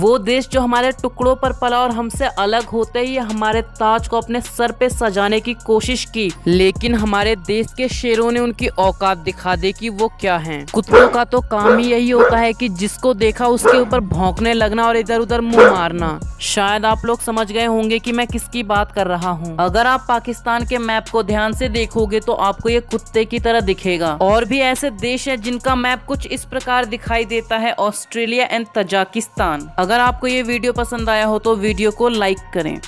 वो देश जो हमारे टुकड़ों पर पला और हमसे अलग होते ही हमारे ताज को अपने सर पे सजाने की कोशिश की। लेकिन हमारे देश के शेरों ने उनकी औकात दिखा दी कि वो क्या हैं। कुत्तों का तो काम ही यही होता है कि जिसको देखा उसके ऊपर भौंकने लगना और इधर उधर मुँह मारना। शायद आप लोग समझ गए होंगे कि मैं किसकी बात कर रहा हूँ। अगर आप पाकिस्तान के मैप को ध्यान से देखोगे तो आपको ये कुत्ते की तरह दिखेगा। और भी ऐसे देश है जिनका मैप कुछ इस प्रकार दिखाई देता है, ऑस्ट्रेलिया एंड तजाकिस्तान। अगर आपको ये वीडियो पसंद आया हो तो वीडियो को लाइक करें।